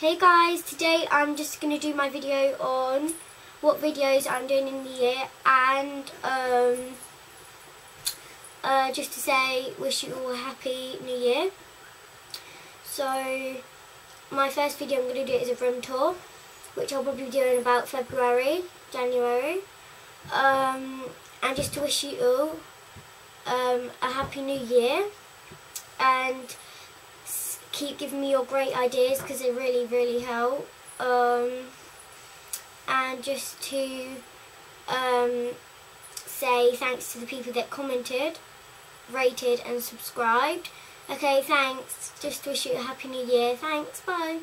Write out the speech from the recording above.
Hey guys, today I'm just going to do my video on what videos I'm doing in the year and um, uh, just to say wish you all a happy new year. So my first video I'm going to do is a room tour which I'll probably do in about February, January um, and just to wish you all um, a happy new year and keep giving me your great ideas because they really, really help. Um, and just to um, say thanks to the people that commented, rated and subscribed. Okay, thanks. Just wish you a happy new year. Thanks. Bye.